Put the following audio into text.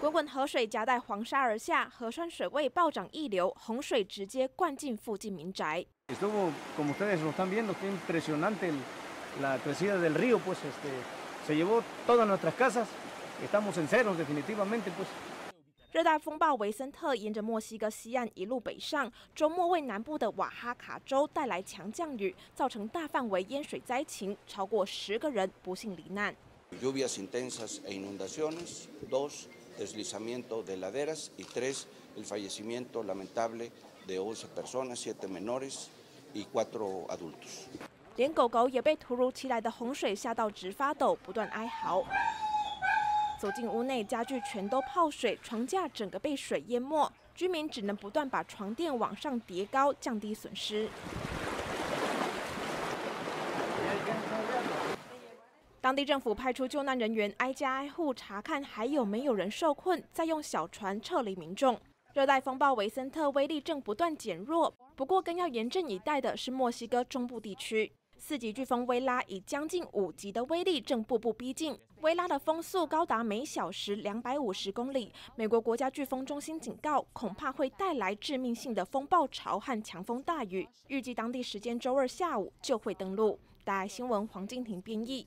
滚滚河水夹带黄沙而下，河川水位暴涨溢流，洪水直接灌进附近民宅。Estuvo, como ustedes lo están viendo, qué impresionante la crecida del río, pues este, se llevó todas nuestras casas, estamos en ceros definitivamente, pues. 热带风暴维森特沿着墨西哥西岸一路北上，周末为南部的瓦哈卡州带来强降雨，造成大范围淹水灾情，超过十个人不幸罹难。Lluvias intensas e inundaciones, dos 连狗狗也被突如其来的洪水吓到直发抖，不断哀嚎。走进屋内，家具全都泡水，床架整个被水淹没，居民只能不断把床垫往上叠高，降低损失。当地政府派出救难人员挨家挨户查看还有没有人受困，再用小船撤离民众。热带风暴维森特威力正不断减弱，不过更要严阵以待的是墨西哥中部地区。四级飓风威拉以将近五级的威力正步步逼近，威拉的风速高达每小时两百五十公里。美国国家飓风中心警告，恐怕会带来致命性的风暴潮和强风大雨，预计当地时间周二下午就会登陆。大爱新闻黄静婷编译。